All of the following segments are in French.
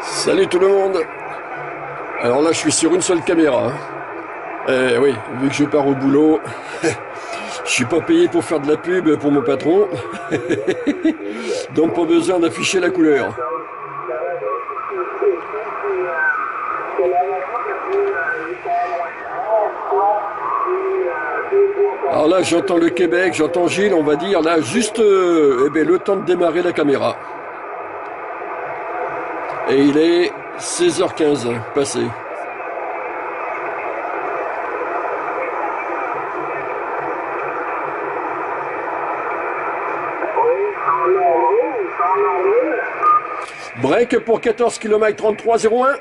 Salut tout le monde Alors là je suis sur une seule caméra. Eh oui, vu que je pars au boulot, je suis pas payé pour faire de la pub pour mon patron. Donc pas besoin d'afficher la couleur. Alors là j'entends le Québec, j'entends Gilles, on va dire là juste euh, eh ben, le temps de démarrer la caméra. Et il est 16h15 passé. Break pour 14 km 33,01.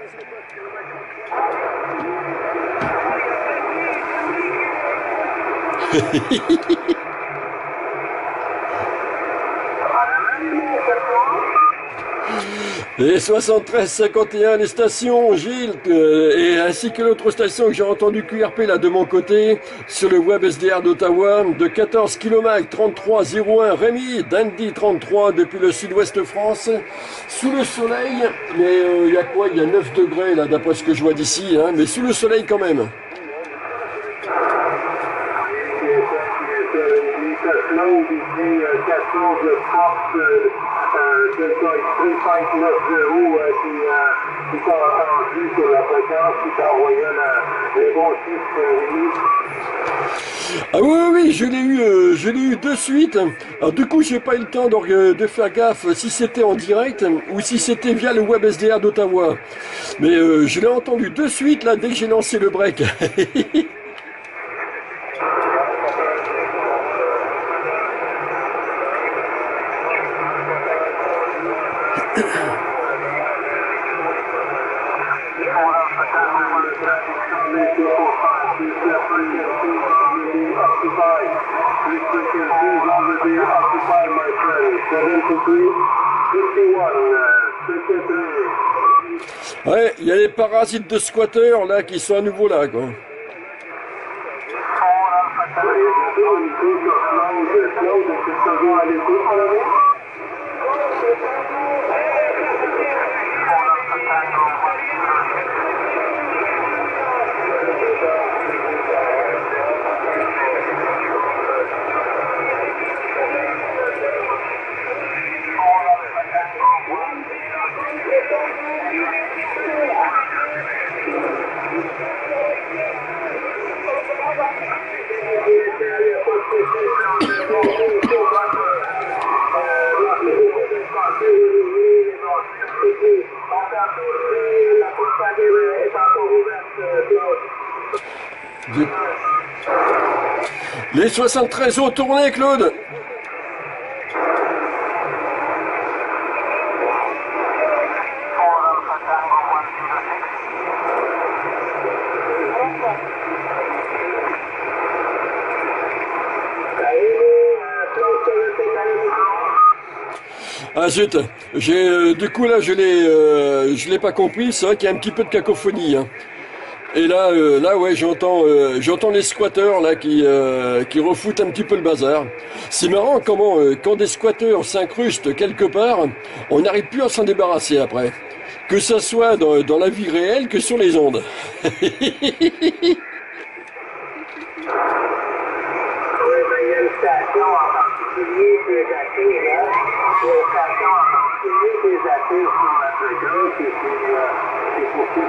Et 73-51, les stations, Gilles, et ainsi que l'autre station que j'ai entendu QRP là de mon côté, sur le web SDR d'Ottawa, de 14 km 3301, Rémi, Dandy 33 depuis le sud-ouest France, sous le soleil, mais euh, il y a quoi? Il y a 9 degrés là d'après ce que je vois d'ici, hein, mais sous le soleil quand même. Ah oui, oui, je l'ai eu, euh, je l'ai eu de suite. Alors du coup, j'ai pas eu le temps de, de faire gaffe si c'était en direct ou si c'était via le web SDR d'Ottawa. Mais euh, je l'ai entendu de suite là dès que j'ai lancé le break. Ouais, il y a parasites de squatteurs là qui sont à nouveau là quoi. Les 73 ont tourné, Claude Ah zut, j'ai euh, du coup là je l'ai euh, l'ai pas compris, c'est vrai qu'il y a un petit peu de cacophonie. Hein. Et là, euh, là ouais, j'entends, euh, j'entends les squatteurs là qui euh, qui refoutent un petit peu le bazar. C'est marrant comment quand des squatteurs s'incrustent quelque part, on n'arrive plus à s'en débarrasser après. Que ce soit dans, dans la vie réelle que sur les ondes.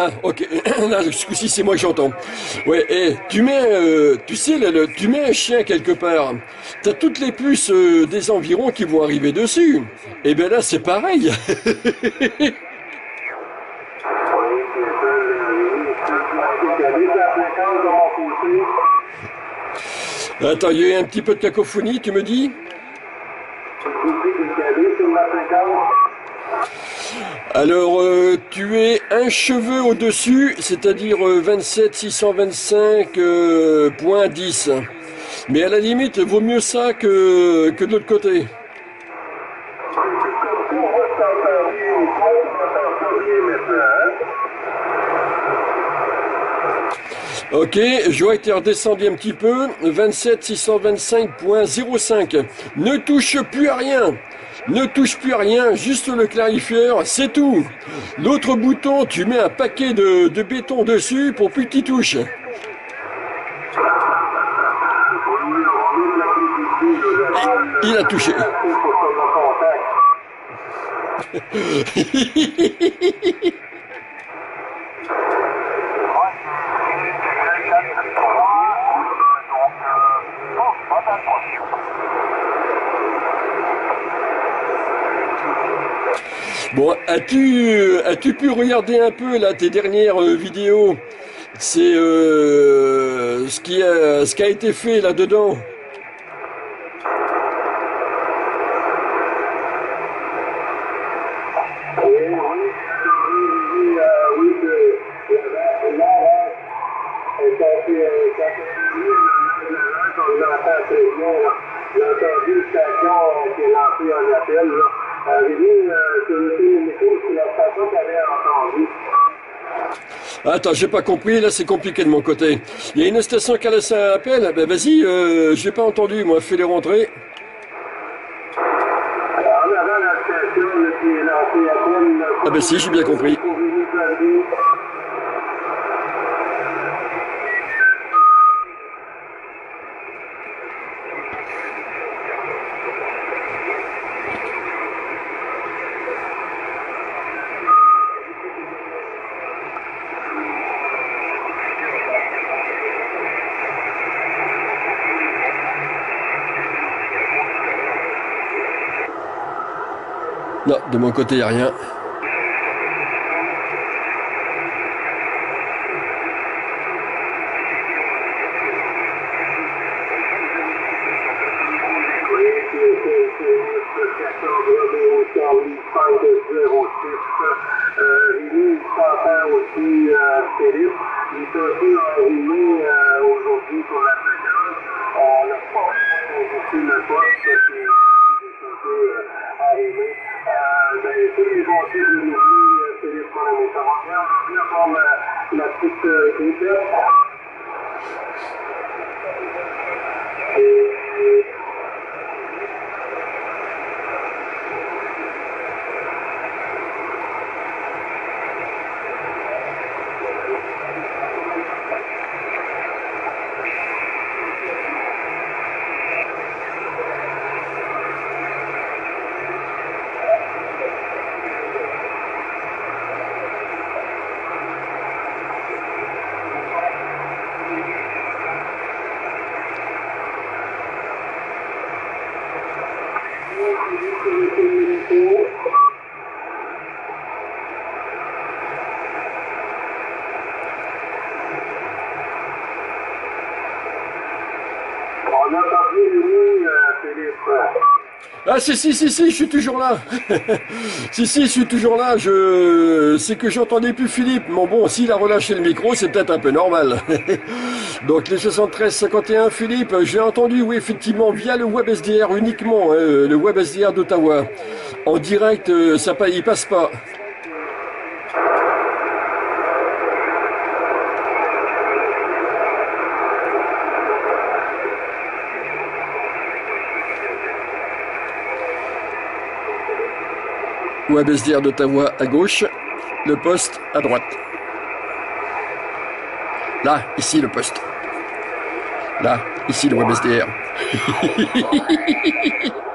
ah, ok. Là, ce coup-ci, c'est moi que j'entends. Ouais, et tu mets, euh, tu sais, tu mets un chien quelque part. T'as toutes les puces euh, des environs qui vont arriver dessus. Et eh ben là, c'est pareil. Attends, il y a eu un petit peu de cacophonie, tu me dis? Alors, euh, tu es un cheveu au-dessus, c'est-à-dire 27 625.10. Mais à la limite, vaut mieux ça que, que de l'autre côté. Ok, vois été redescendu un petit peu. 27 625.05. Ne touche plus à rien. Ne touche plus rien, juste le clarifieur, c'est tout. L'autre bouton, tu mets un paquet de, de béton dessus pour plus qu'il touche. Il a touché. Bon, as-tu as-tu pu regarder un peu là tes dernières euh, vidéos? C'est euh, ce qui a ce qui a été fait là dedans? J'ai pas compris, là c'est compliqué de mon côté. Il y a une station qui a laissé un appel, ben vas-y, euh, j'ai pas entendu, moi, fais-les rentrer. Ah ben si, j'ai bien compris. Non, de mon côté, il n'y a rien. Ah si si si si, je suis toujours là. si si, je suis toujours là. Je, c'est que j'entendais plus Philippe. Mais bon, s'il a relâché le micro, c'est peut-être un peu normal. Donc les 73 51, Philippe, j'ai entendu, oui effectivement, via le WebSDR uniquement, hein, le WebSDR d'Ottawa. En direct, euh, ça il passe pas. WebSDR d'Ottawa à gauche, le poste à droite. Là, ici le poste. Là, ici le WebSDR. C'est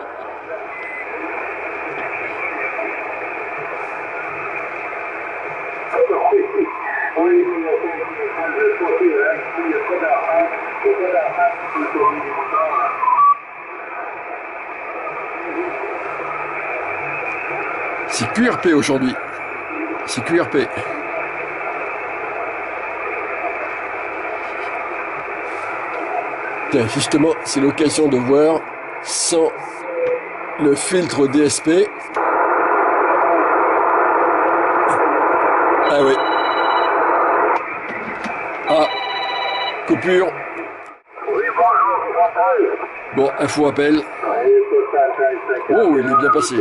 QRP aujourd'hui. C'est QRP. justement, c'est l'occasion de voir sans le filtre DSP Ah oui. Ah, coupure. Oui, bonjour, Bon, info appel. Oh, il est bien passé.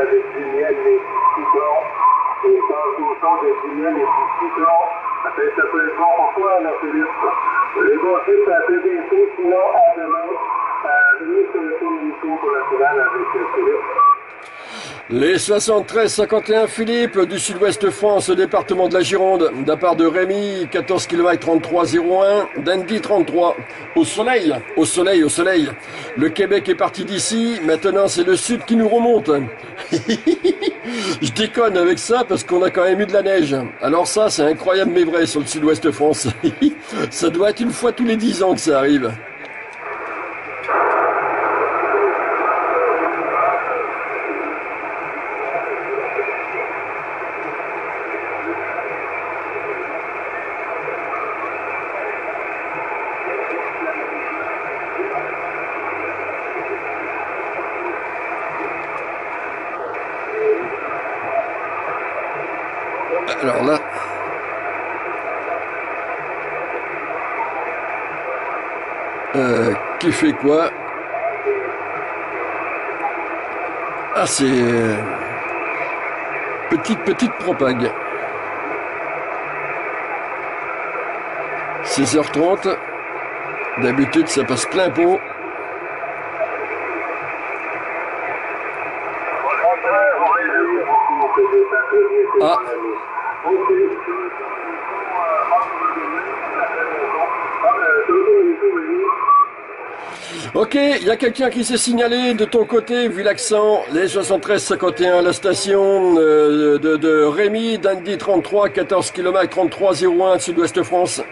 D'avec du miel et du. Et chance au son de du miel et du. Ça ça peut être bon pour toi, là, Philippe. Les bons à très bientôt. Sinon, à demain. Euh, venez sur le tour micro pour la finale avec. Les 73-51 Philippe du sud-ouest France, département de la Gironde, d'un part de Rémi, 14 km 3301, d'Andy 33. Au soleil, au soleil, au soleil. Le Québec est parti d'ici, maintenant c'est le sud qui nous remonte. Je déconne avec ça parce qu'on a quand même eu de la neige. Alors ça, c'est incroyable mais vrai sur le sud-ouest France. ça doit être une fois tous les 10 ans que ça arrive. Alors là. Fait quoi Ah, c'est. euh, Petite, petite propague. 16h30. D'habitude, ça passe plein pot. Ah. Ok, il y a quelqu'un qui s'est signalé de ton côté, vu l'accent, les 73-51, la station euh, de, de Rémi, d'Andy 33, 14 km 3301, sud-ouest France.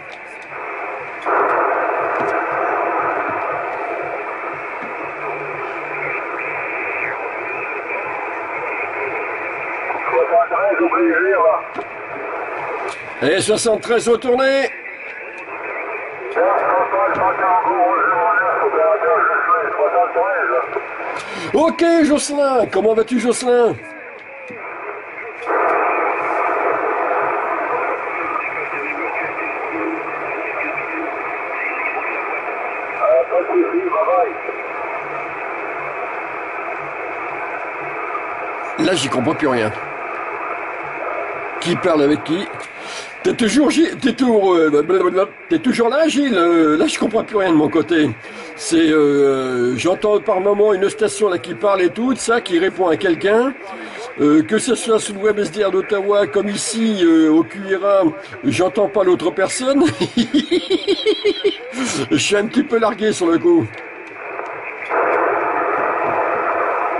Et 73 au Ok, Jocelyn, comment vas-tu, Jocelyn? Là, j'y comprends plus rien. Qui parle avec qui? T'es toujours, euh, t'es toujours là, Gilles? Euh, Là, je comprends plus rien de mon côté. C'est, euh, j'entends par moment une station là qui parle et tout, ça, qui répond à quelqu'un. Euh, que ce soit sous le web SDR d'Ottawa comme ici euh, au QRA, j'entends pas l'autre personne. je suis un petit peu largué sur le coup.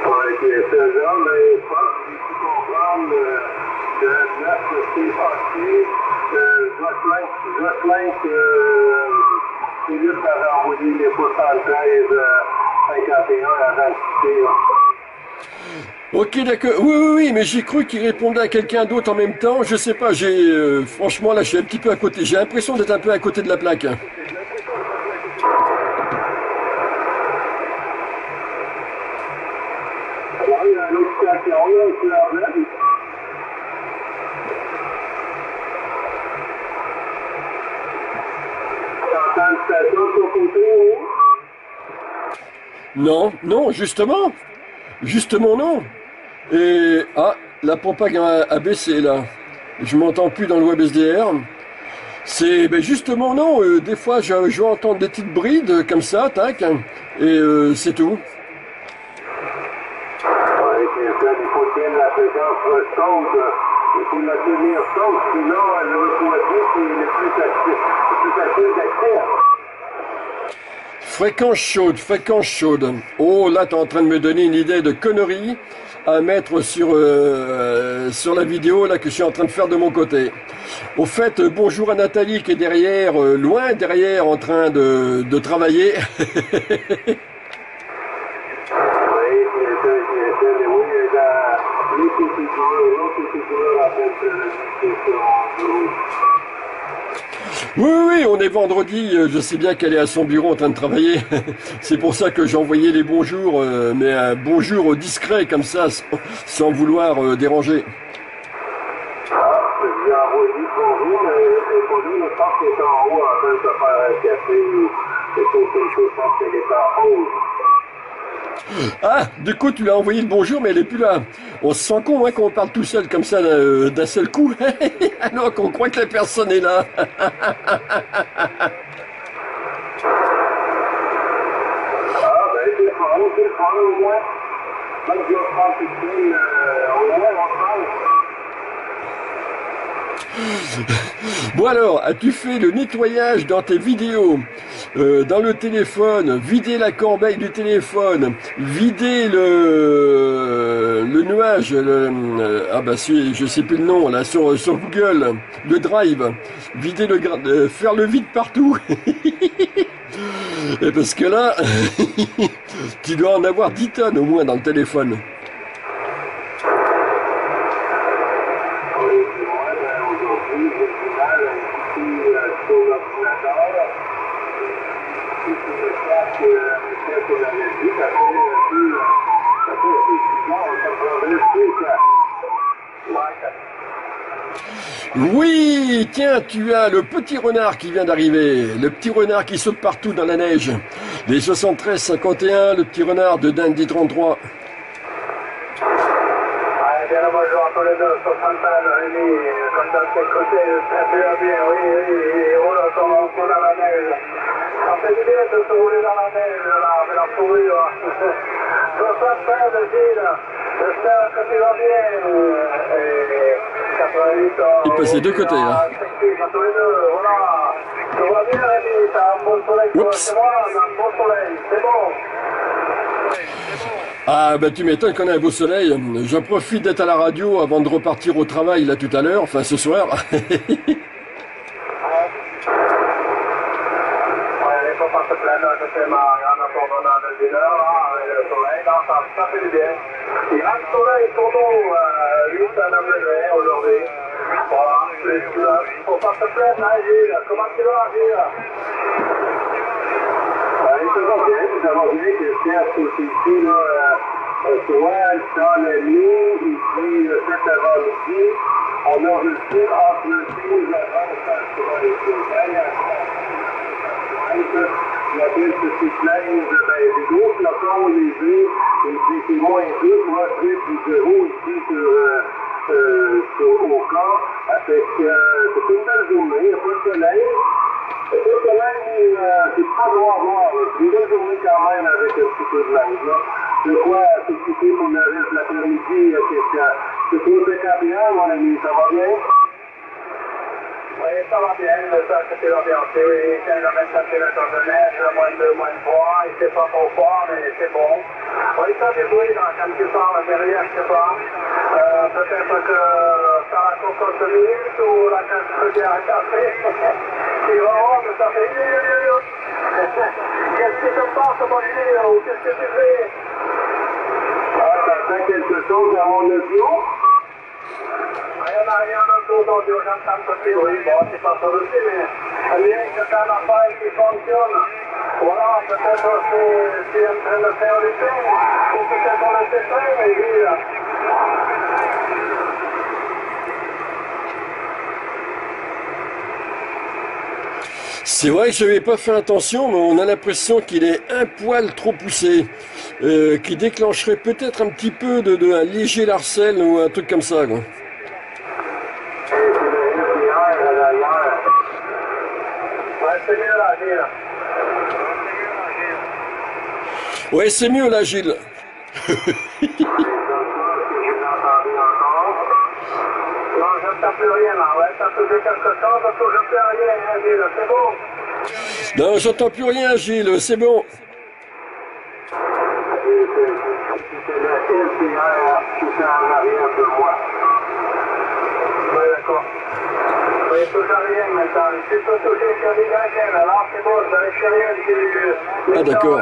Avec les 16 ans, mais je pense qu'il faut comprendre euh, que neuf c'est parti, que Jocelyn, Jocelyn, que euh, Philippe avait envoyé les 73 euh, 51 avant de quitter. là. Ok, d'accord. Oui, oui, oui, mais j'ai cru qu'il répondait à quelqu'un d'autre en même temps. Je sais pas, j'ai. euh, franchement, là, je suis un petit peu à côté. J'ai l'impression d'être un peu à côté de la plaque. Oui? Non, non, justement. Justement, non. Et. Ah, la propague a, a baissé, là. Je m'entends plus dans le web SDR. C'est. Ben, justement, non. euh, des fois, je, je vais entendre des petites brides euh, comme ça, tac. Et euh, c'est tout. Fréquence chaude. Fréquence chaude, fréquence chaude. Oh, là, t'es en train de me donner une idée de connerie à mettre sur, euh, sur la vidéo là que je suis en train de faire de mon côté. Au fait, euh, bonjour à Nathalie qui est derrière, euh, loin derrière, en train de, de travailler. Oui, c'est ça, c'est ça. Mais oui, la, les cultures, l'autre culture, en fait, c'est son Oui, oui, on est vendredi. euh, Je sais bien qu'elle est à son bureau en train de travailler. C'est pour ça que j'ai envoyé les bonjours, euh, mais un bonjour discret comme ça, sans, vouloir euh, déranger. Je en haut Ah, du coup, tu lui as envoyé le bonjour, mais elle est plus là. On se sent con, hein, qu'on parle tout seul comme ça euh, d'un seul coup. Alors qu'on croit que la personne est là. Bon alors, as-tu fait le nettoyage dans tes vidéos, euh, dans le téléphone, vider la corbeille du téléphone, vider le, le nuage, le, euh, ah bah je sais plus le nom là sur, sur Google, le Drive, vider le, euh, faire le vide partout. Et parce que là, tu dois en avoir 10 tonnes au moins dans le téléphone. Oui, puis moi, ben, aujourd'hui, j'ai du mal à écouter euh, sur l'ordinateur. Si tu me cherches, euh, peut-être qu'on avait dit, ça fait un peu, euh, ça fait un peu bizarre, ça prendrait plus que... Ouais. Oui, tiens, tu as le petit renard qui vient d'arriver. Le petit renard qui saute partout dans la neige. Les 73-51, le petit renard de Dandy 33. Il passe des deux côtés, là. Ah, bah tu m'étonnes qu'on a un beau soleil. J'en profite d'être à la radio avant de repartir au travail là tout à l'heure, enfin ce soir. Il se le ça, ça bien. Il rend le soleil pour nous, euh, 8 à 9 degrés aujourd'hui. Voilà, plus là, faut pas se plaindre, hein. Comment tu vas, Gilles? Euh, ça va bien, ça va bien, c'est ici, là, euh, tu vois, dans la nuit, ici, le 7 avant-midi, on a reçu entre 12 à 20 sur les campagnes, se cyclise, ben, gros flocons légers, et puis c'est moins 2, moi, 3 puis 0 ici sur, euh, euh, sur au corps. Fait c'est une belle journée, il n'y a pas de soleil. De soleil, euh, c'est pas noir noir. là. C'est une belle journée quand même avec un petit peu de. Là. De quoi s'occuper pour le reste de l'après-midi. C'est tout impeccable, mon ami, ça va bien? Ça va bien, le temps bien. C'est oui, 15 à 20 cm de neige, moins de 2, moins de 3. Il fait pas trop fort, mais c'est bon. Ça bruit là, quand tu parles derrière, je sais pas. Euh, Peut-être que ça la cocotte ou peux dire un café. ça fait Qu'est-ce qui te passe, mon ou qu'est-ce que tu fais? Ah, t'entends quelque chose dans mon audio Rien n'a rien d'autre aujourd'hui, j'entends un petit bruit. Bon, c'est pas ça aussi, mais rien que c'est un appareil qui fonctionne. Voilà, peut-être c'est en train de faire du pain, ou peut-être on le sait pas, mais oui, là. C'est vrai que je n'avais pas fait attention, mais on a l'impression qu'il est un poil trop poussé, euh, qui déclencherait peut-être un petit peu de, de un léger larcène ou un truc comme ça. Quoi. Et c'est le SDR à l'arrière. Ouais, c'est mieux là, Gilles. Ouais, c'est mieux là, Gilles. C'est comme ça que vous entendez encore. Non, je n'entends plus rien là, ouais, ça faisait quelque chose, parce que je ne fais rien, hein, Gilles, c'est bon. Non, j'entends plus rien, Gilles, c'est bon. Ah d'accord.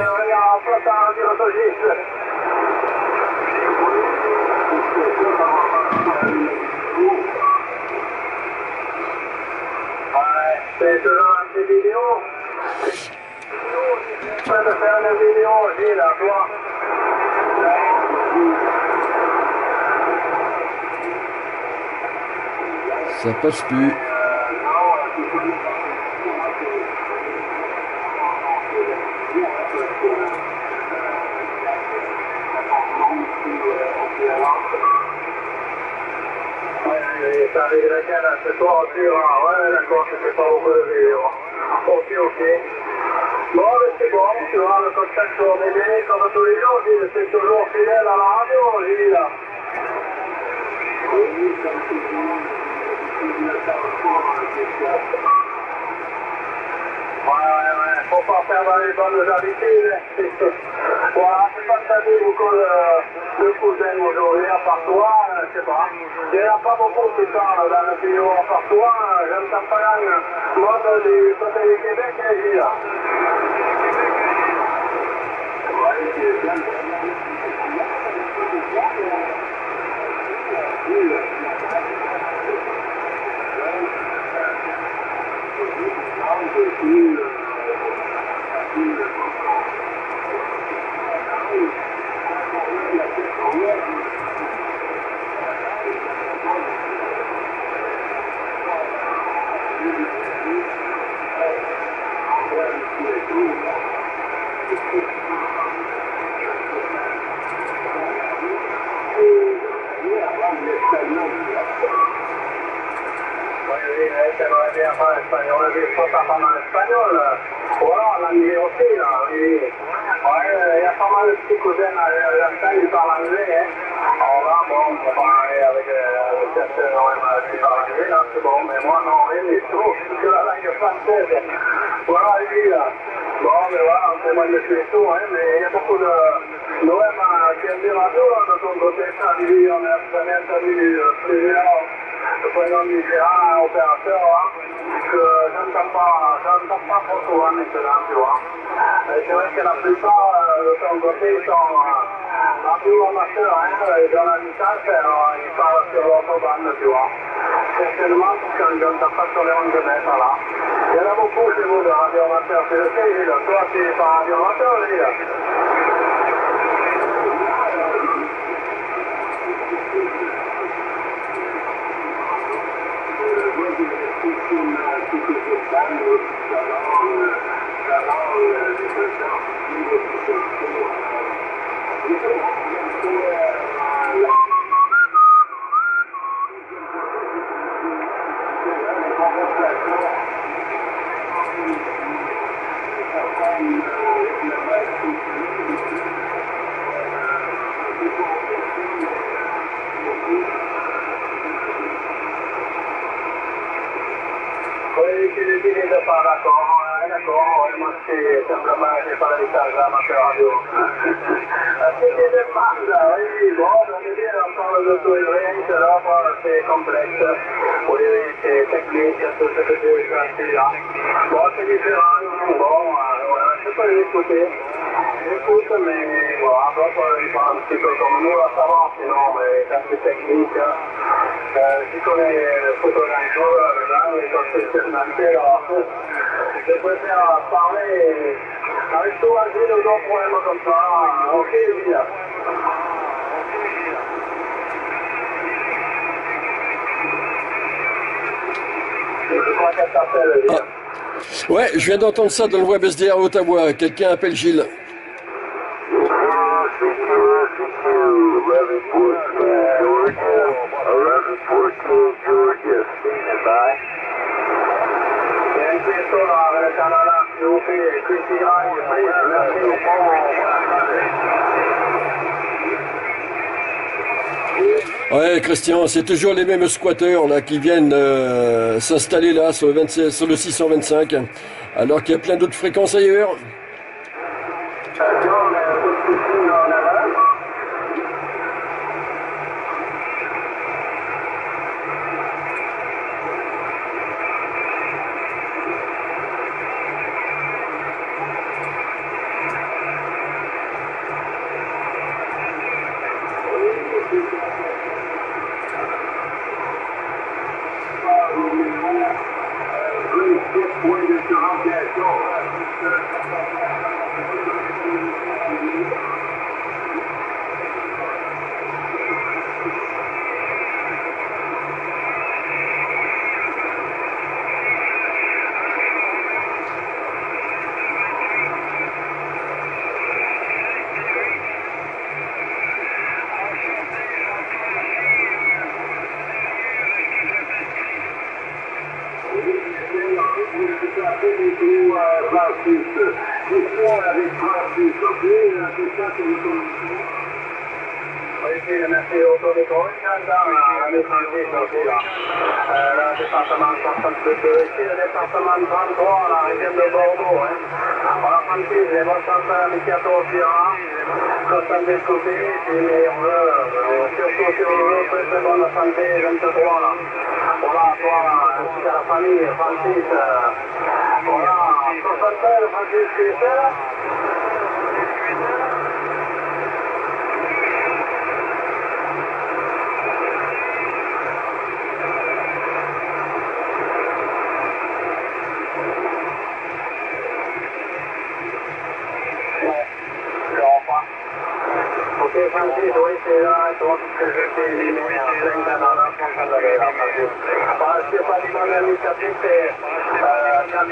C'est toujours un vidéo. Je faire. Ça passe plus. Ce soir, faut pas perdre les bonnes habitudes. c'est pas beaucoup le, cousin aujourd'hui, à part toi, je sais. Il n'y pas beaucoup qui dans le à part toi, monde du côté du Québec, bien faire l'espagnol, je pas espagnol. Ouais, il y a pas mal de petits cousins à l'Espagne qui parlent anglais, hein. Bon, c'est bon, mais moi, non, rien tout, que la langue française. Voilà. Bon, mais voilà, on de tout, hein, mais il y a beaucoup de l'OM qui aiment bien de ton côté, on a plusieurs opérateurs hein, n'entends pas, je n'entends pas trop souvent maintenant, tu vois. C'est vrai que la plupart de ton côté sont euh, un peu amateurs, hein, dans la alors, ils parlent sur l'autobahn, tu vois. Certainement, parce que je n'entends pas sur les 11 mètres, là. Il y en a beaucoup chez vous de radioamateurs, c'est le sais, Gilles. Toi, tu n'es pas radioamateur, Gilles. Oui, tu le dis déjà pas d'accord, hein, d'accord, moi c'est simplement j'ai pas la licence à ma radio. C'est des demandes, oui, bon, on est bien, on parle de tout et de rien, que là, bon, c'est complexe. Oui, oui, c'est technique, tout ce que tu as là. Bon, c'est différent, bon, euh, voilà, je peux l'écouter. J'écoute, mais voilà, d'autres, ils parlent un petit peu comme nous, à savoir, sinon, mais c'est technique, euh, si connais le photographe, là, c'est expérimenté, alors, je préfère parler avec toi, j'ai le gros problème comme ça, ok, bien. Je crois qu'elle s'appelle, bien. Ouais, je viens d'entendre ça dans le web SDR Ottawa. Quelqu'un appelle Gilles. Bien, questo là, le canale, io che qui si hai, merci Ouais, Christian, c'est toujours les mêmes squatteurs qui viennent euh, s'installer là sur le, 26 sur le 625, alors qu'il y a plein d'autres fréquences ailleurs. 26. Victoire avec 26. Ok, la de Bordeaux. Sur le Voilà, toi, la famille, 36, voilà. 69, Francis, tu es là Ok, Francis, oui, c'est là, toi, que je t'ai éliminé en plein Canada, Francis, là, Francis. Voilà, je t'ai pas dit mon initiative, c'est 14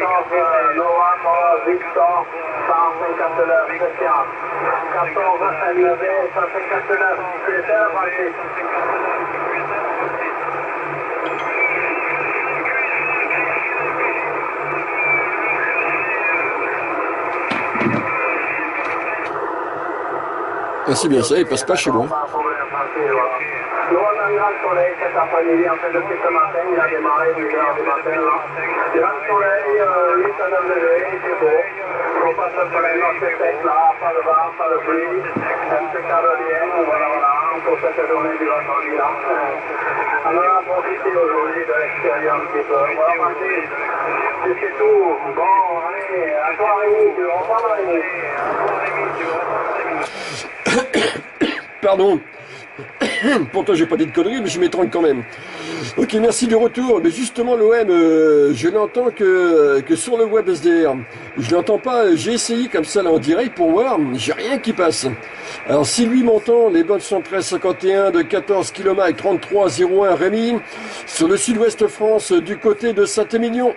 novembre, Victor, 159, spécial. 14 NV, 159, c'est ça, Francis. Ah, c'est bien ça, il passe pas chez moi. Nous, on a un soleil cet après-midi, en fait, depuis ce matin, il a démarré 8 heures du matin, là. Grand soleil, euh, 8 à 9 degrés, fait beau. On passe le soleil, c'est sec, là, pas vent, pas voilà, voilà, pour cette journée du vendredi. On a profité aujourd'hui de l'extérieur un c'est c'est tout. Bon, à toi, Rémi, tu. Pardon. Pourtant, j'ai pas dit de conneries, mais je m'étrangle quand même. Ok, merci du retour. Mais justement, l'OM, euh, je n'entends que, que sur le web SDR. Je l'entends pas. J'ai essayé comme ça là en direct pour voir. J'ai rien qui passe. Alors, si lui m'entend, les bonnes sont 13 51 de 14 km 33 01 Rémi sur le sud-ouest France du côté de Saint-Émilion.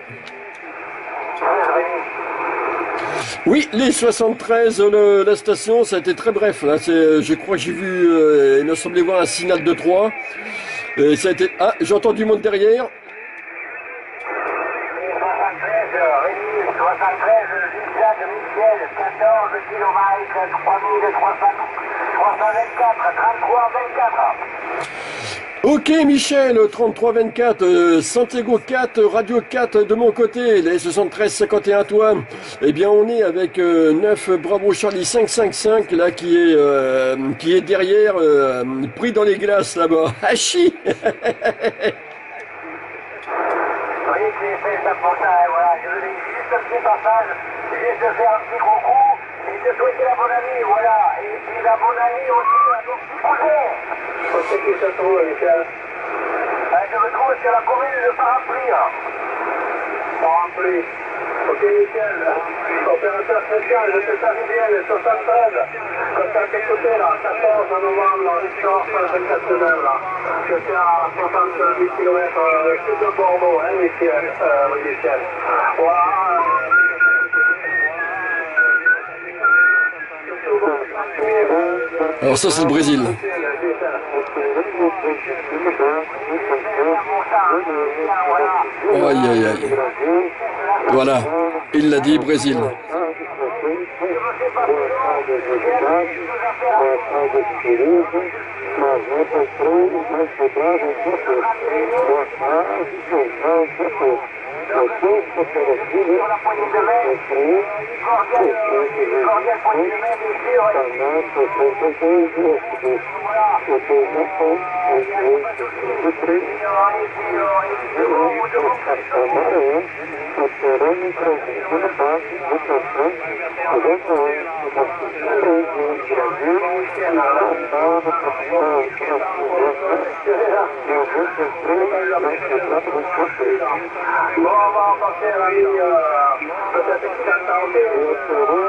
Oui, les 73, le- la station, ça a été très bref. Là, c'est, je crois que j'ai vu, euh, il m'a semblé voir un signal de 3. Euh, ça a été. Ah, j'ai entendu monde derrière. 73, Rémi, 73, Lucien de Michel, 14 km, 3300, 324, 33, 24. Ok, Michel, 3324, euh, Santiago 4, Radio 4 de mon côté, les 73 51 toi. Eh bien, on est avec euh, 9 Bravo Charlie 555 là qui est euh, qui est derrière, euh, pris dans les glaces là-bas. Hachi Oui, et te souhaiter la bonne année, voilà, et puis la bonne année aussi à nos petits cousins. C'est qui se trouve, Michel Je me trouve sur la commune de Parapluie, là. Parapluie. Ok, Michel, opérateur spécial, je te salue bien, le 73, comme ça t'es côté là, 14 novembre, Victor, 24 là. Je suis à 70 km euh, sud de Bordeaux, hein, Michel, euh, oui, Michel. Voilà. euh, Alors ça c'est le Brésil. Aïe aïe aïe. Voilà, il l'a dit, Brésil. Bon, on va passer la ligne, euh, peut-être que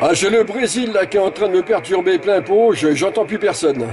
Ah, c'est le Brésil là qui est en train de me perturber plein pot, j'entends plus personne.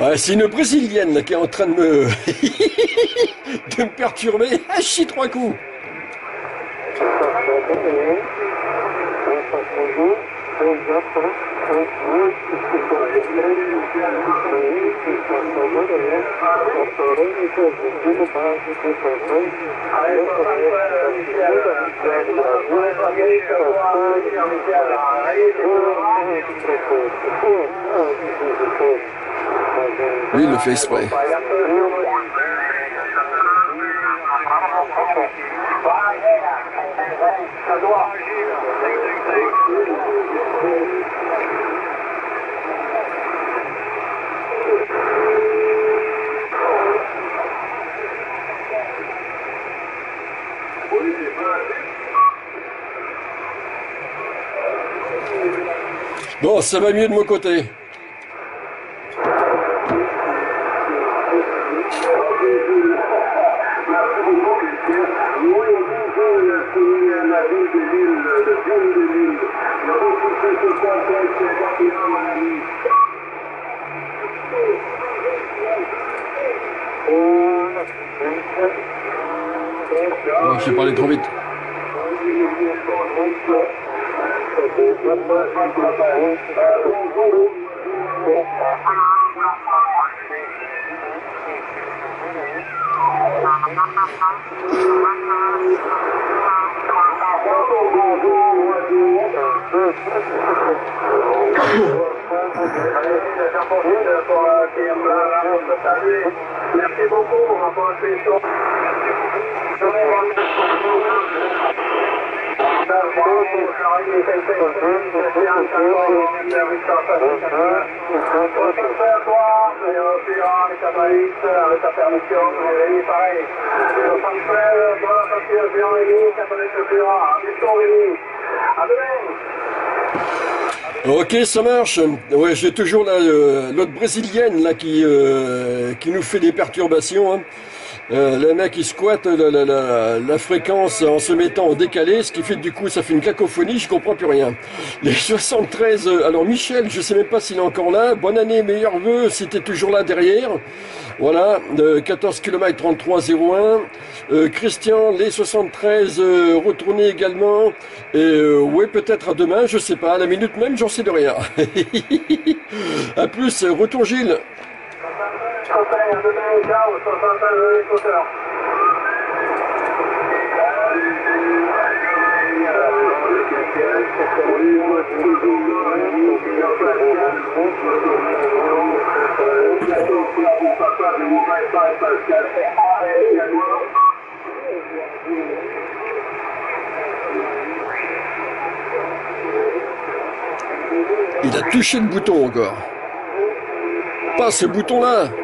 Ah, c'est une brésilienne qui est en train de me, de me perturber. Ah, chie trois coups. Lui, le fait exprès. Bon, ça va mieux de mon côté. Oh, J'ai parlé trop vite. Merci beaucoup pour votre attention. avec ta permission, Rémi, pareil. Je pense que bonne continuation, Rémi, quand on est sur le bureau. À bientôt, Rémi. À demain. Ok, ça marche. Ouais, j'ai toujours euh, l'autre brésilienne là qui euh, qui nous fait des perturbations. Hein. Euh, le mec il squatte la, fréquence en se mettant en décalé, ce qui fait du coup ça fait une cacophonie, je comprends plus rien. Les 73, euh, alors Michel, je sais même pas s'il est encore là. Bonne année, meilleurs vœux, c'était toujours là derrière. Voilà, de 14 km 3301. Euh, Christian, les 73 euh, retournés également. Et euh, ouais, peut-être à demain, je sais pas, à la minute même, j'en sais de rien. à plus, retour Gilles. Copain, à demain, ciao, 75 écouteurs. Il a touché le bouton encore. Pas ce bouton-là.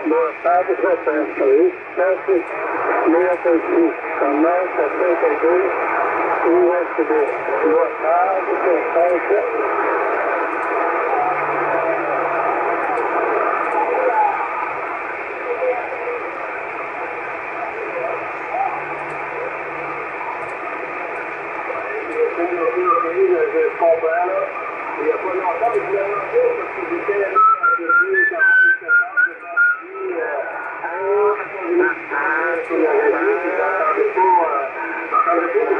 Écoute, euh, station dans la route, trop, jusqu'à je comprends, là. Il n'y a pas longtemps, mais je voulais demander parce que j'étais là depuis quand même septembre, j'ai parti à un sur la radio, puis j'entendais pas, j'entendais pas de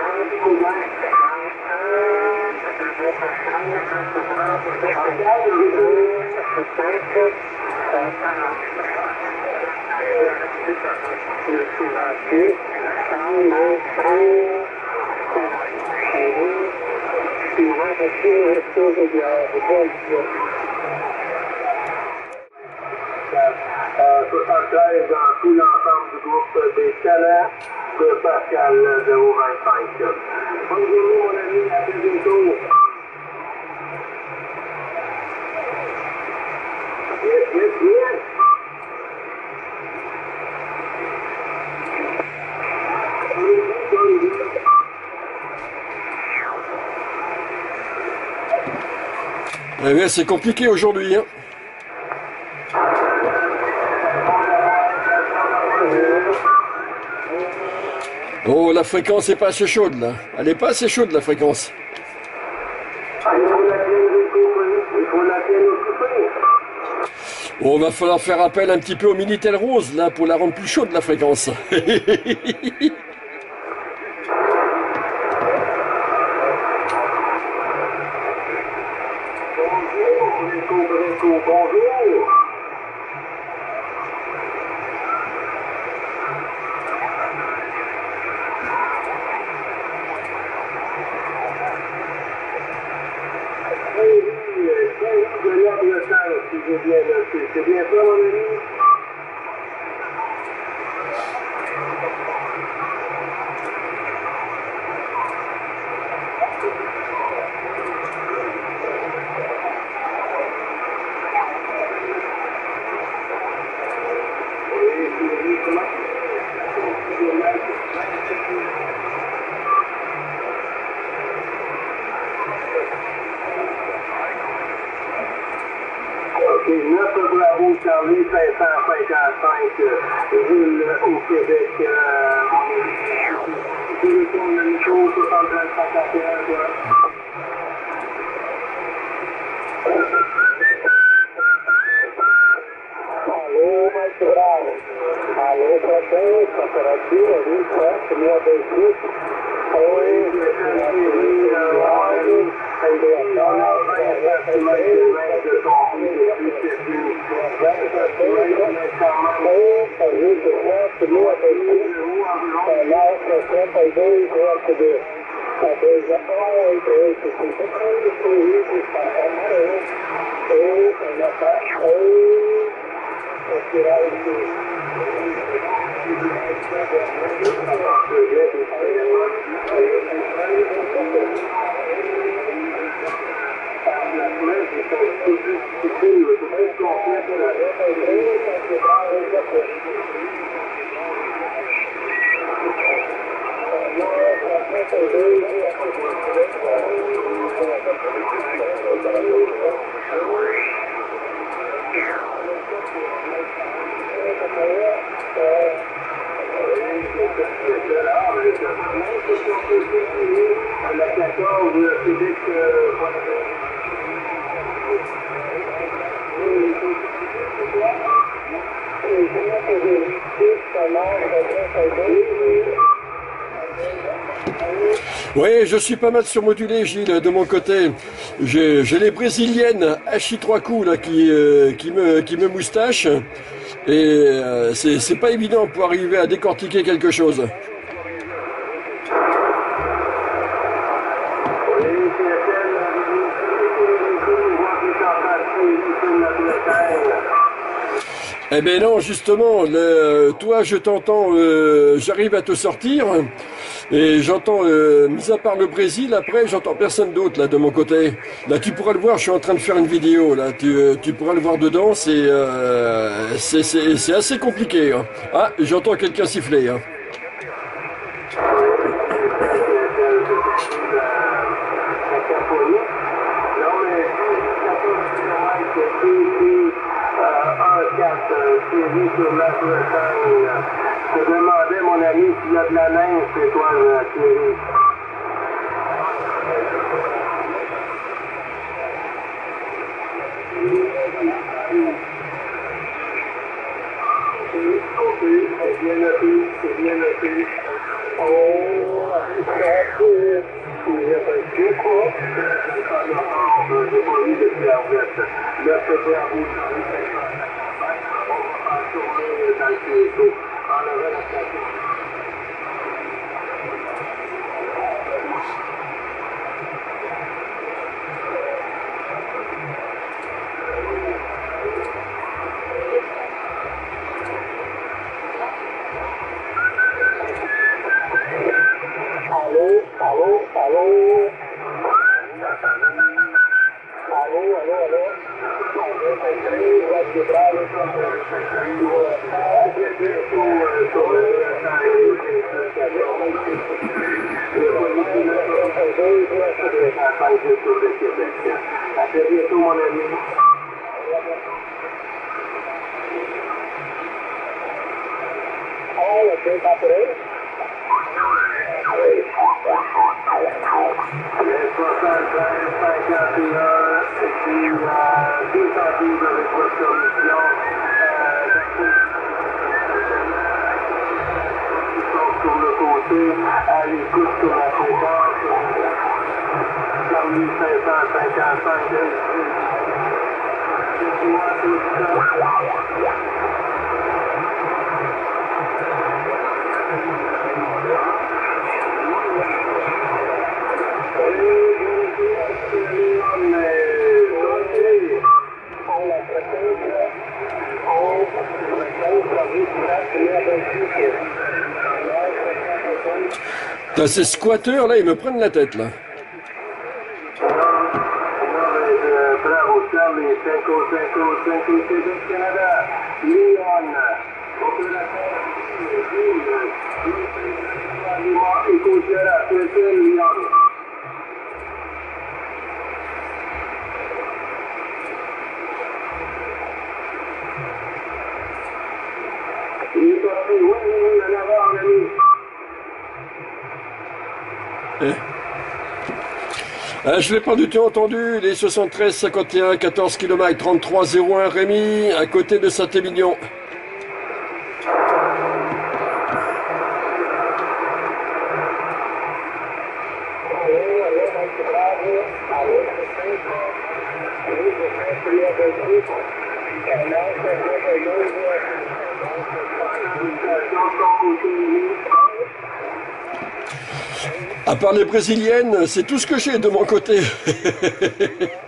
Euh, 73 dans tout l'ensemble du groupe des talents de Pascal 025. Bonne journée, mon ami, à très bientôt. Yes, yes, yes. C'est compliqué aujourd'hui. Hein. Oh, la fréquence est pas assez chaude là. Elle est pas assez chaude la fréquence. Occupée. Oh, va falloir faire appel un petit peu au Minitel Rose là pour la rendre plus chaude la fréquence. Oui, je suis pas mal surmodulé, Gilles, de mon côté. J'ai les brésiliennes Hachi trois coups là qui, euh, qui, me, qui me moustachent. Et euh, c'est pas évident pour arriver à décortiquer quelque chose. Eh ben non, justement, toi je t'entends, euh, j'arrive à te sortir, et j'entends, euh, mis à part le Brésil, après j'entends personne d'autre là de mon côté. Là tu pourras le voir, je suis en train de faire une vidéo, là tu, euh, tu pourras le voir dedans, c'est euh, assez compliqué. hein. Ah, j'entends quelqu'un siffler. hein. Non, mais 14 km, TT 1-4, Thierry sur la Bretagne. Je te demandais, mon ami, s'il y a de la neige chez toi, euh, Thierry. C'est bien noté, c'est bien noté. Oh, c'est il y a un peu quoi? J'ai pas de. Là, c'est dans le la station. À très bientôt, mon ami. Ok, pas prêt? Les 75, 51, et puis 212 avec votre permission. Qui sont sur le côté, à l'écoute sur la fréquence. Charlie 555, je vois tout ça. Ces squatteurs là, ils me prennent la tête là. Bravo Charlie, 555 Québec, Canada, Lyon, opérateur Gilles, Éco-Sierra, Seattle, Lyon. Il est parti, oui, oui, oui, en avant, mon ami. Euh, je l'ai pas du tout entendu, les 73, 51, 14 km, 33, 01 Rémi, à côté de Saint-Émilion. À part les brésiliennes, c'est tout ce que j'ai de mon côté.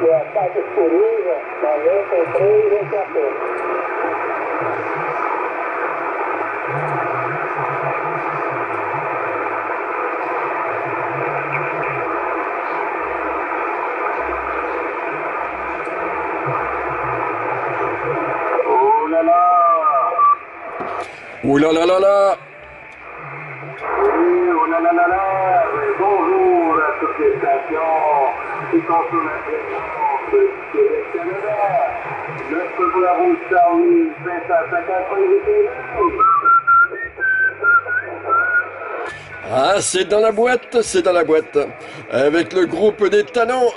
Boa tarde, coruja, valeu, comprei e vencedor. Ouh là là là là Oui, oh là là là là Bonjour à toutes les stations la présence du Québec-Canada. Notre pour la Charlie 550 Ah, c'est dans la boîte, c'est dans la boîte. Avec le groupe des Tanans.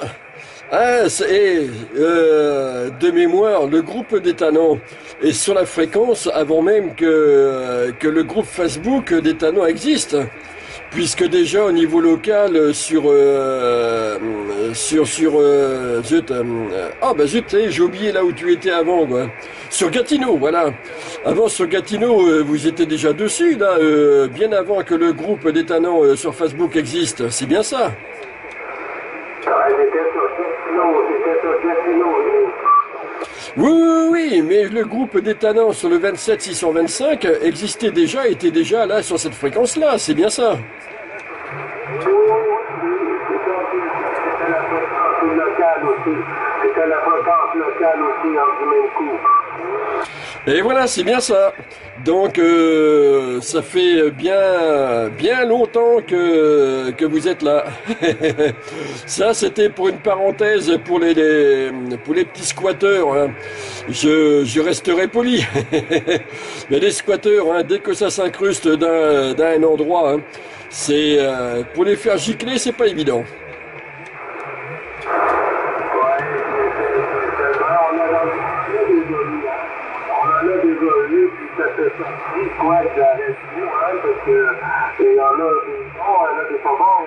Ah, et, euh, de mémoire, le groupe des Tanans est sur la fréquence avant même que, que le groupe Facebook des Tanans existe. Puisque déjà au niveau local, sur euh, sur sur euh, zut, euh, ah bah zut, eh, j'ai oublié là où tu étais avant quoi. Sur Gatineau, voilà. Avant sur Gatineau, euh, vous étiez déjà dessus là, euh, bien avant que le groupe euh, sur Facebook existe. C'est bien ça. Ouais, j'étais sur Gatineau, j'étais sur Gatineau, oui. Oui, oui, oui, mais le groupe Tanans sur le 27 625 existait déjà, était déjà là sur cette fréquence-là. C'est bien ça. La locale aussi en du même coup. Et voilà, c'est bien ça. Donc, euh, ça fait bien, bien longtemps que, que vous êtes là. ça, c'était pour une parenthèse pour les, pour les petits squatteurs. hein. Je, je resterai poli. Mais les squatteurs, hein, dès que ça s'incruste d'un, d'un endroit, hein, c'est euh, pour les faire gicler, c'est pas évident. Ouais, c'est tellement, on a dans le des évolués, hein. On en a des évolués, puis ça fait sortir quoi de la région, hein, parce que il y en a il y en a bons, il y en a qui sont contents,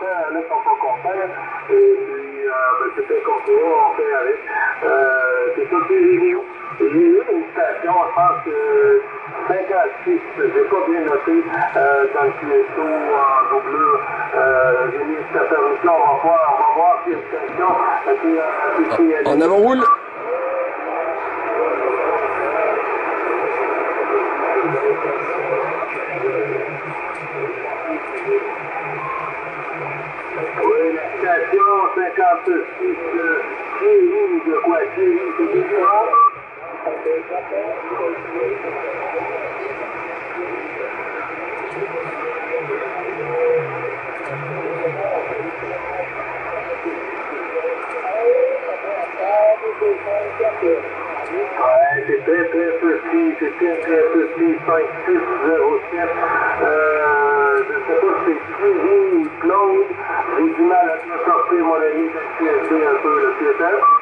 il y en a qui sont pas contents, et puis, euh, ben, c'était comme ça, on fait avec. Euh, c'est j'ai eu une station, je pense que 56, j'ai pas bien noté, euh, dans le QSO en doublure, euh, j'ai mis cette permission, on va voir, on va voir si une station, euh, euh, est En avant roule. Oui, la station 56, euh, Thierry de quoi? C'est différent? Ouais, c'est très très petit, c'est très très petit, 5607. Euh, je ne sais pas si c'est Thierry ou Claude. J'ai du mal à te sortir mon ami d'actualité un peu le CSF.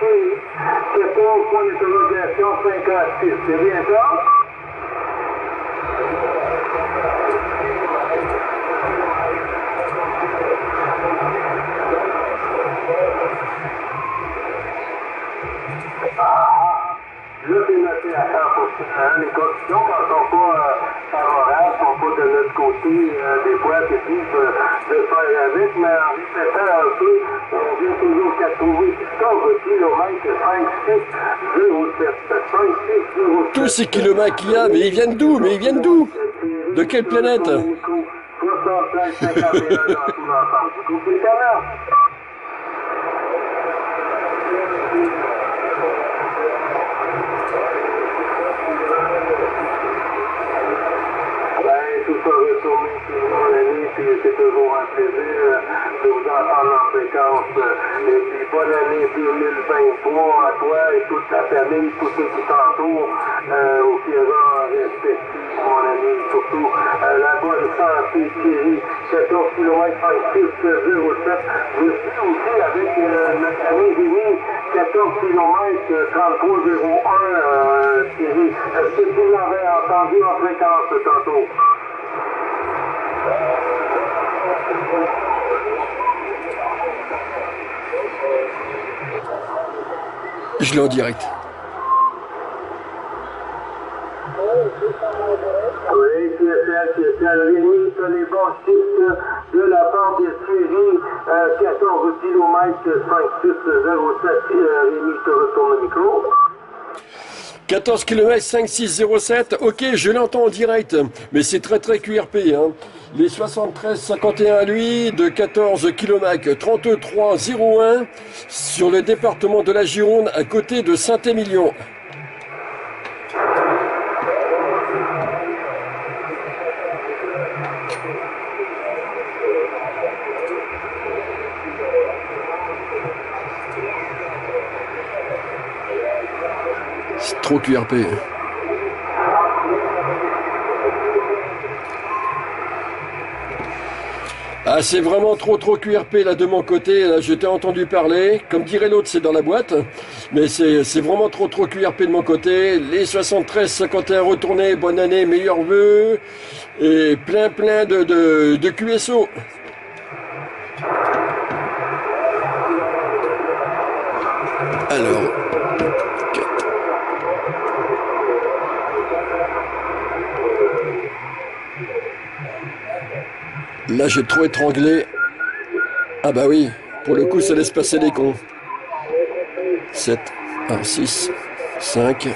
ça. Thierry, Thierry. Question, point d'interrogation 56. C'est bien ça? Là, c'est noté à 100%. Hein. Les conditions, quand elles sont pas euh, favorables, sont pas de notre côté, euh, des fois, c'est plus euh, de faire avec, mais en répétant un peu, on vient toujours qu'à trouver 14 km 5, 6, 0, 7. 5, 6, 0, 7. Tous ces kilomètres qu'il y a, mais ils viennent d'où Mais ils viennent d'où? De quelle planète? 65, 51 dans tout l'ensemble. Vous comprenez ça, tout ça retourné sur mon ami. puis c'est toujours un. Bonne année 2023 à toi et toute ta famille, tous ceux qui t'entourent, euh, au Pierre respectif, mon ami, surtout euh, la bonne santé, Thierry, 14 km 3607. Je suis aussi avec euh, notre ami Rémi, 14 km 3301, euh, Thierry. Est-ce que tu l'avais entendu en fréquence tantôt? Je l'ai en direct. Oui, tu es fait, tu es fait. Rémi, tu as les bons chiffres de la part de Thierry, euh, 14 km 5607. Euh, Rémi, je te retourne le micro. 14 km 5607, ok, je l'entends en direct, mais c'est très très QRP. Hein. Les 73 51 à lui de 14 km 33 01 sur le département de la Gironde à côté de Saint-Émilion. C'est QRP. Ah, c'est vraiment trop trop QRP là de mon côté. Là, je t'ai entendu parler. Comme dirait l'autre, c'est dans la boîte. Mais c'est c'est vraiment trop trop QRP de mon côté. Les 73 51 retournés, bonne année, meilleurs vœux. Et plein plein de, de, de QSO. Alors. Là, j'ai trop étranglé. Ah bah oui, pour le coup, ça laisse passer les cons. 7, 1, 6, 5.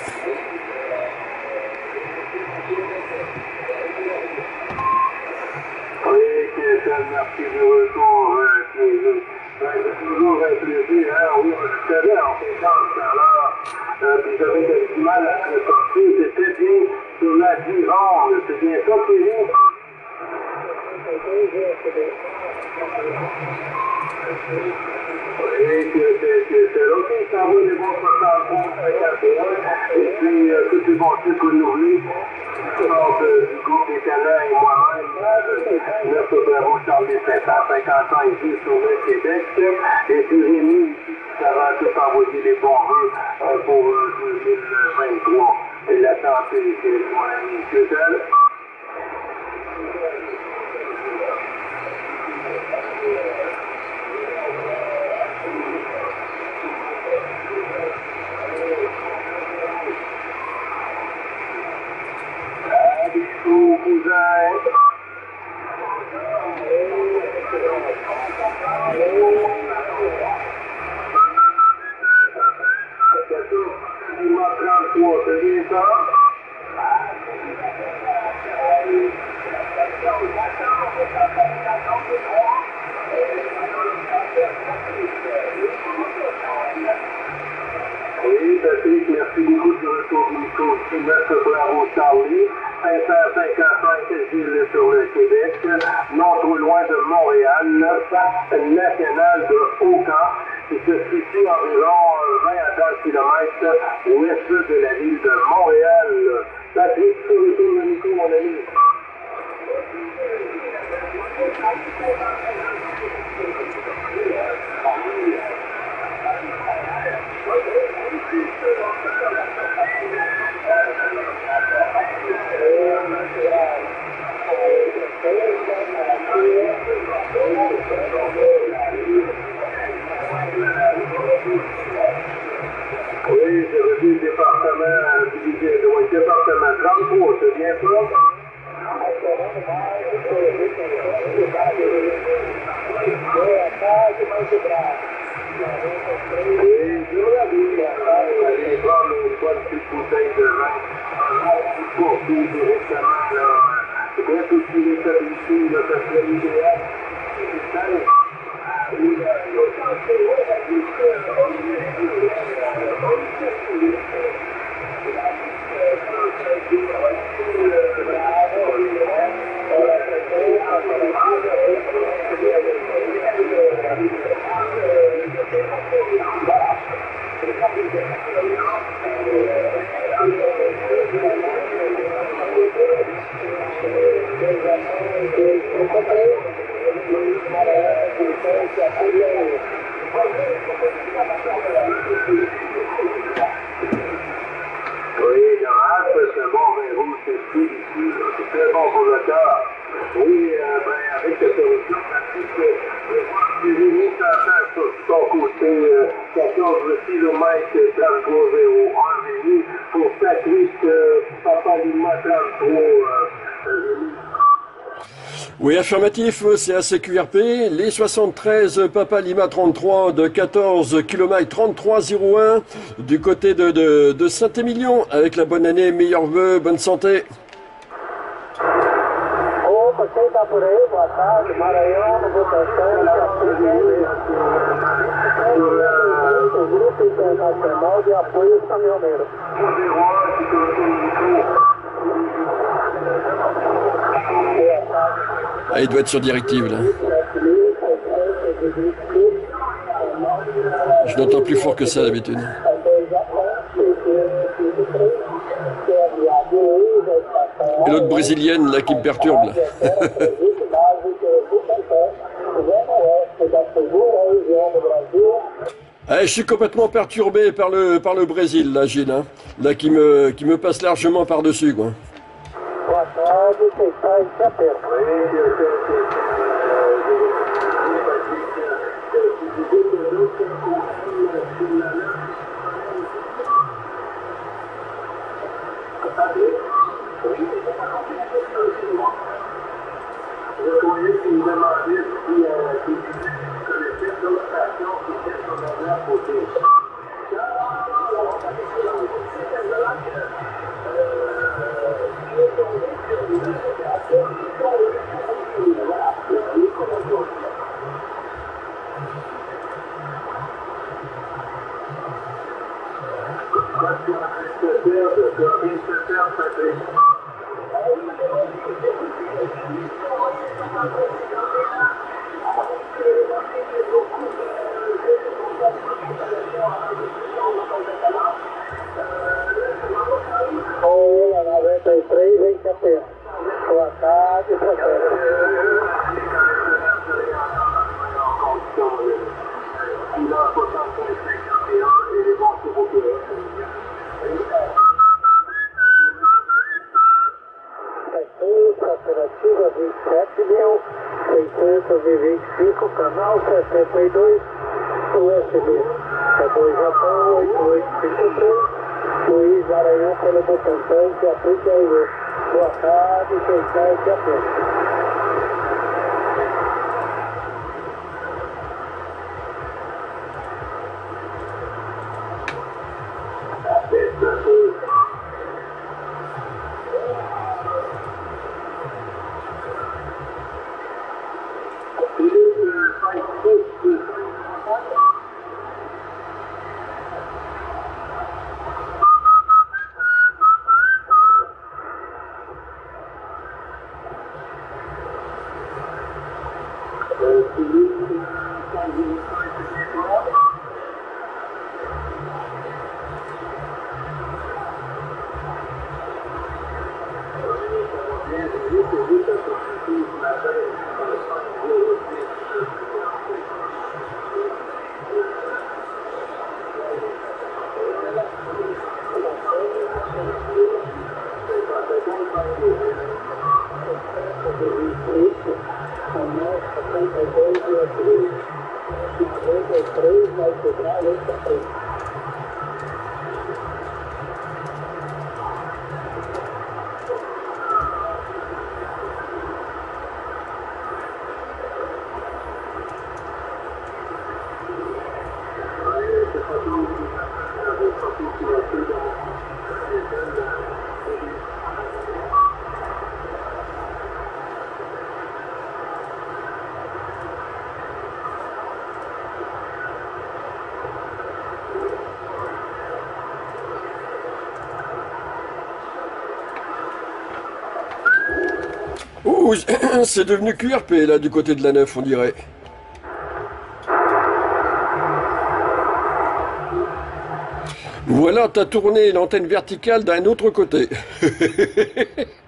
Affirmatif, c'est ACQRP. Les 73 Papa Lima 33 de 14 km 3301 du côté de, de, de Saint-Émilion avec la bonne année, meilleurs vœux, bonne santé. Ah, il doit être sur directive là. Je l'entends plus fort que ça d'habitude. Et l'autre brésilienne là qui me perturbe. Ah, je suis complètement perturbé par le, par le Brésil là, Gilles. hein. Là qui me, qui me passe largement par-dessus. está en Chapter. Boa tarde, seis, de apenas. c'est devenu QRP là du côté de la neuf, on dirait. Voilà, t'as tourné l'antenne verticale d'un autre côté.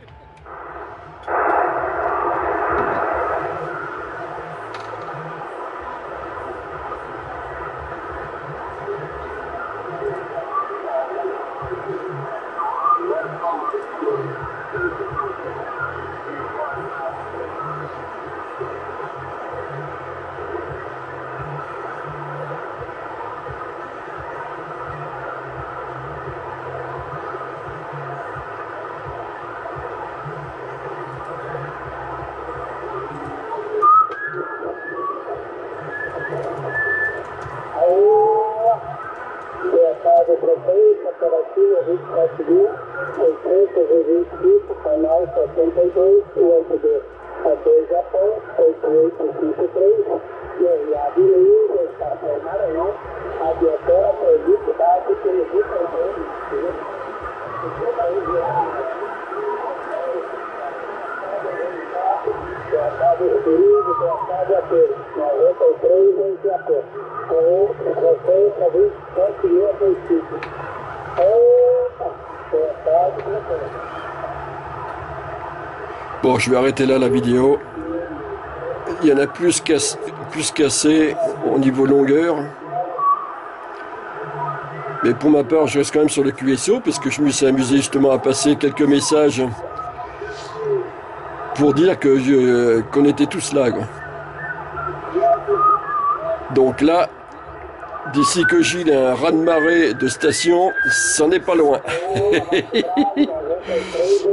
je vais arrêter là la vidéo. Il y en a plus, cass- plus cassé au niveau longueur. Mais pour ma part, je reste quand même sur le QSO parce que je me suis amusé justement à passer quelques messages pour dire que je- qu'on était tous là. Donc là, d'ici que Gilles a un raz-de-marée de station, c'en est pas loin.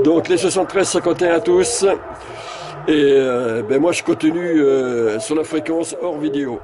Donc les 73-51 à tous. Et euh, ben moi je continue euh, sur la fréquence hors vidéo.